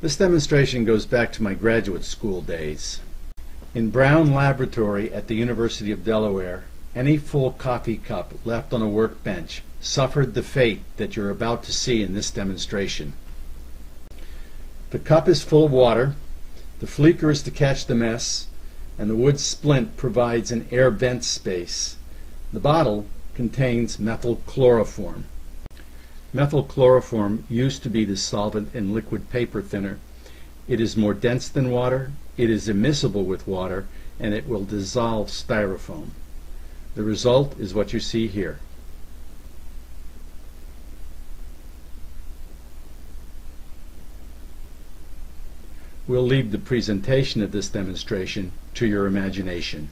This demonstration goes back to my graduate school days. In Brown Laboratory at the University of Delaware, any full coffee cup left on a workbench suffered the fate that you're about to see in this demonstration. The cup is full of water, the Fleaker is to catch the mess, and the wood splint provides an air vent space. The bottle contains methyl chloroform. Methyl chloroform used to be the solvent in liquid paper thinner. It is more dense than water, it is immiscible with water, and it will dissolve styrofoam. The result is what you see here. We'll leave the presentation of this demonstration to your imagination.